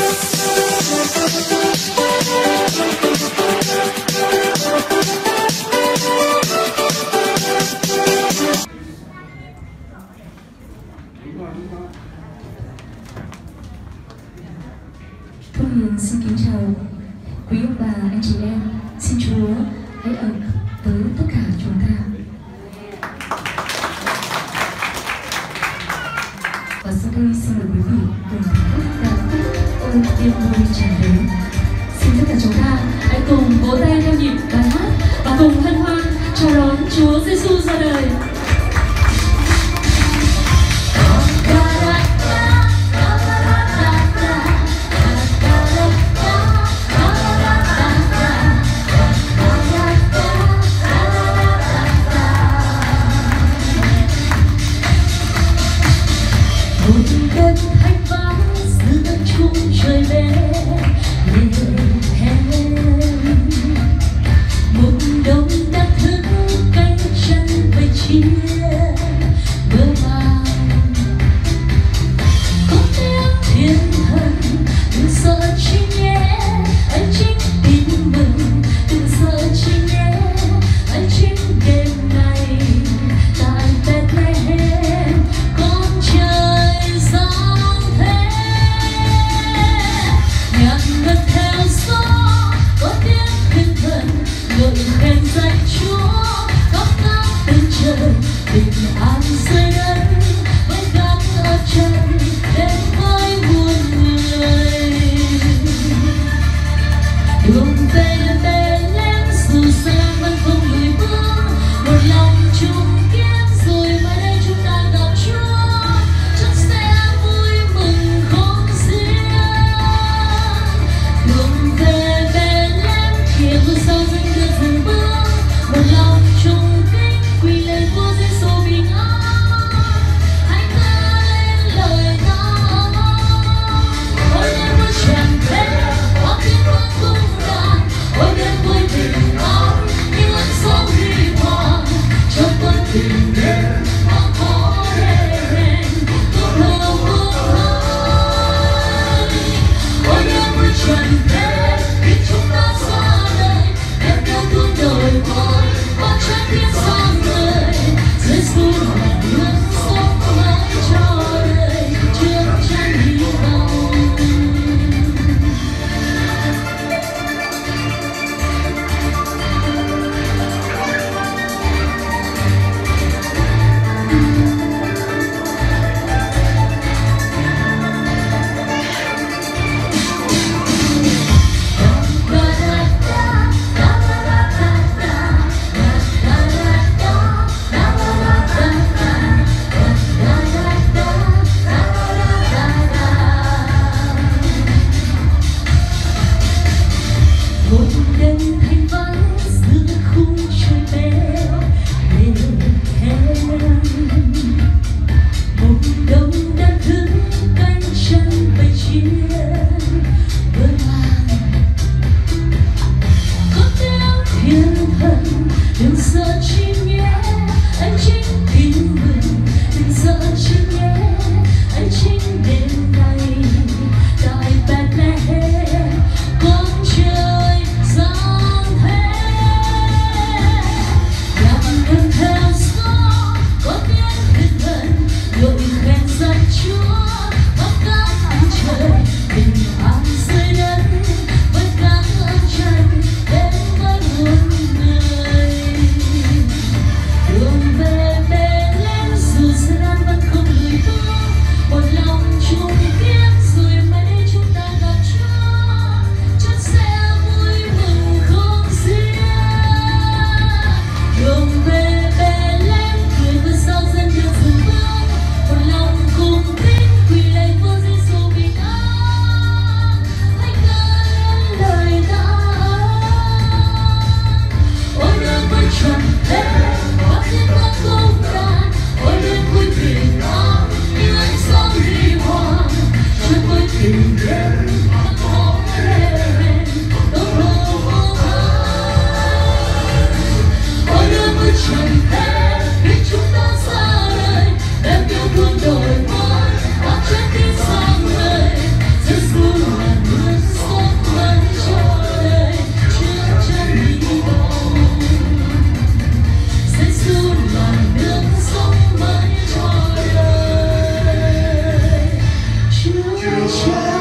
Thu Hường xin kính chào quý ông bà, anh chị em, xin Chúa hãy ở 보여주지 않나요? 风在 such you.